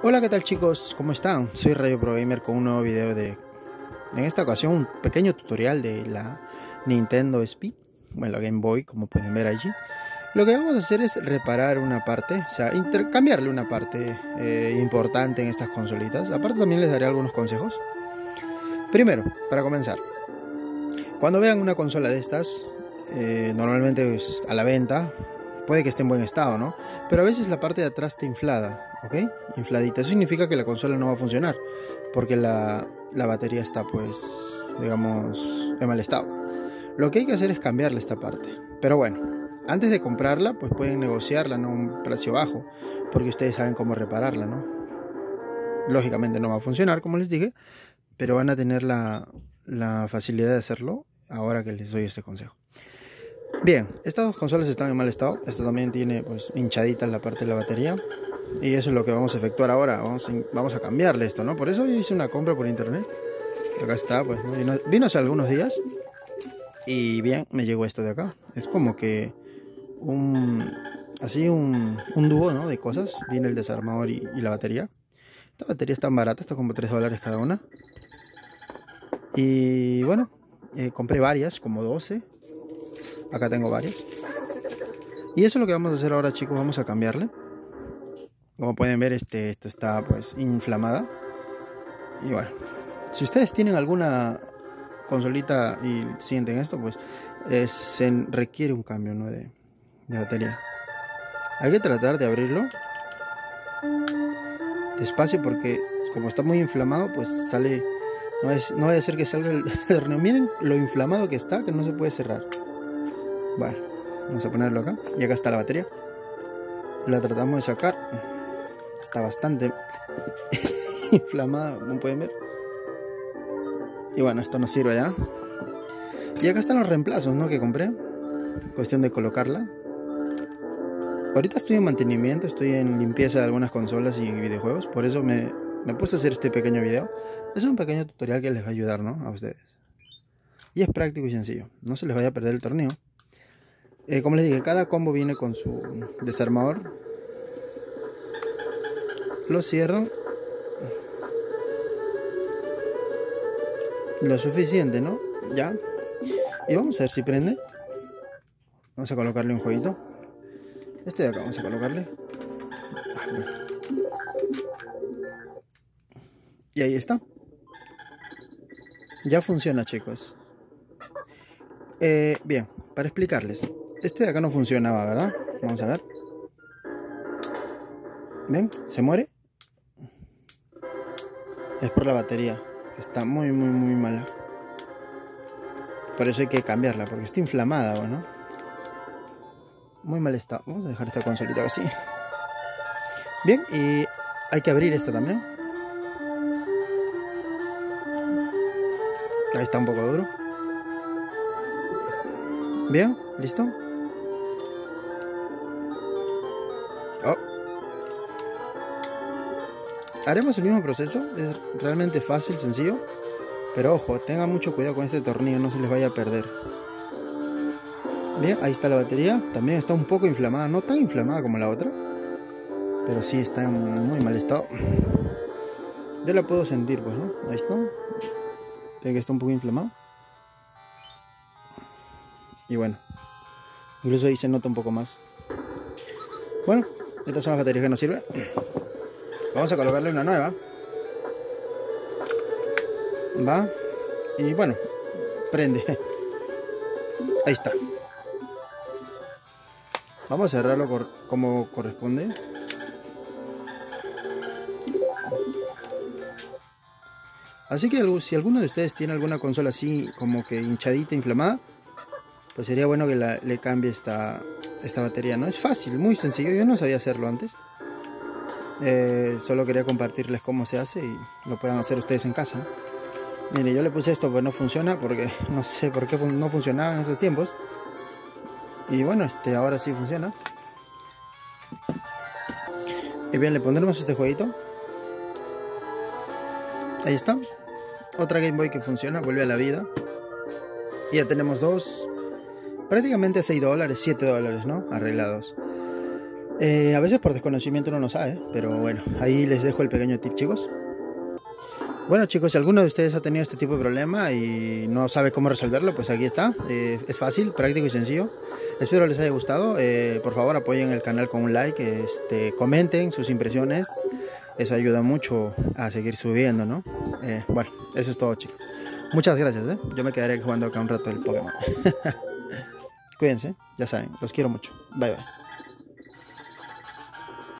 Hola, ¿qué tal chicos? ¿Cómo están? Soy Rayo Pro Gamer con un nuevo video de... En esta ocasión un pequeño tutorial de la Nintendo SP, bueno, la Game Boy, como pueden ver allí. Lo que vamos a hacer es reparar una parte, o sea, intercambiarle una parte eh, importante en estas consolitas. Aparte también les daré algunos consejos. Primero, para comenzar, cuando vean una consola de estas, eh, normalmente es a la venta, puede que esté en buen estado, ¿no? Pero a veces la parte de atrás está inflada, ¿ok? Infladita. Eso significa que la consola no va a funcionar, porque la, la batería está, pues, digamos, en mal estado. Lo que hay que hacer es cambiarle esta parte. Pero bueno, antes de comprarla, pues pueden negociarla, ¿no? Un precio bajo, porque ustedes saben cómo repararla, ¿no? Lógicamente no va a funcionar, como les dije, pero van a tener la, la facilidad de hacerlo ahora que les doy este consejo. Bien, estas dos consolas están en mal estado. Esta también tiene pues hinchadita la parte de la batería. Y eso es lo que vamos a efectuar ahora. Vamos a, cambiarle esto, ¿no? Por eso yo hice una compra por internet. Acá está, pues vino, hace algunos días. Y bien, me llegó esto de acá. Es como que un... Así un, un dúo, ¿no? De cosas. Viene el desarmador y, la batería. Esta batería es tan barata, está como 3 dólares cada una. Y bueno, eh, compré varias, como 12 Acá tengo varias. Y eso es lo que vamos a hacer ahora, chicos. Vamos a cambiarle. Como pueden ver, este, esta está pues inflamada. Y bueno, si ustedes tienen alguna consolita y sienten esto, pues se requiere un cambio ¿no? de, de batería. Hay que tratar de abrirlo despacio porque como está muy inflamado, pues sale... No, es, no vaya a ser que salga el. Miren lo inflamado que está, que no se puede cerrar. Bueno, vamos a ponerlo acá. Y acá está la batería. La tratamos de sacar. Está bastante inflamada, como pueden ver. Y bueno, esto nos sirve ya. Y acá están los reemplazos, ¿no? Que compré. Cuestión de colocarla. Ahorita estoy en mantenimiento, estoy en limpieza de algunas consolas y videojuegos. Por eso me, me puse a hacer este pequeño video. Es un pequeño tutorial que les va a ayudar, ¿no? A ustedes. Y es práctico y sencillo. No se les vaya a perder el torneo. Eh, como les dije, cada combo viene con su desarmador. Lo cierran. Lo suficiente, ¿no? Ya. Y vamos a ver si prende. Vamos a colocarle un jueguito. Este de acá vamos a colocarle. Y ahí está. Ya funciona, chicos. Eh, bien, para explicarles. Este de acá no funcionaba, ¿verdad? Vamos a ver. ¿Ven? ¿Se muere? Es por la batería. Está muy, muy, muy mala. Por eso hay que cambiarla, porque está inflamada, ¿no? Muy mal está. Vamos a dejar esta consolita así. Bien, y hay que abrir esta también. Ahí está un poco duro. Bien, listo. Haremos el mismo proceso, es realmente fácil, sencillo. Pero ojo, tengan mucho cuidado con este tornillo, no se les vaya a perder. Bien, ahí está la batería. También está un poco inflamada, no tan inflamada como la otra. Pero sí está en muy mal estado. Yo la puedo sentir, pues, ¿no? Ahí está. Ve que está un poco inflamado. Y bueno, incluso ahí se nota un poco más. Bueno, estas son las baterías que nos sirven. Vamos a colocarle una nueva. Va. Y bueno, prende. Ahí está. Vamos a cerrarlo como corresponde. Así que si alguno de ustedes tiene alguna consola así como que hinchadita, inflamada, pues sería bueno que le cambie esta, esta batería. No es fácil, muy sencillo. Yo no sabía hacerlo antes. Eh, solo quería compartirles cómo se hace y lo puedan hacer ustedes en casa. Mire, yo le puse esto, pues no funciona porque no sé por qué no funcionaba en esos tiempos. Y bueno, este ahora sí funciona. Y bien, le pondremos este jueguito. Ahí está. Otra Game Boy que funciona, vuelve a la vida. Y ya tenemos dos. Prácticamente 6 dólares, 7 dólares, ¿no? Arreglados. Eh, a veces por desconocimiento no sabe, pero bueno, ahí les dejo el pequeño tip, chicos. Bueno chicos, si alguno de ustedes ha tenido este tipo de problema y no sabe cómo resolverlo, pues aquí está. Eh, es fácil, práctico y sencillo. Espero les haya gustado. Eh, por favor apoyen el canal con un like, este, comenten sus impresiones. Eso ayuda mucho a seguir subiendo, ¿no? Bueno, eso es todo chicos. Muchas gracias, Yo me quedaré jugando acá un rato el Pokémon. Cuídense, ya saben, los quiero mucho. Bye bye.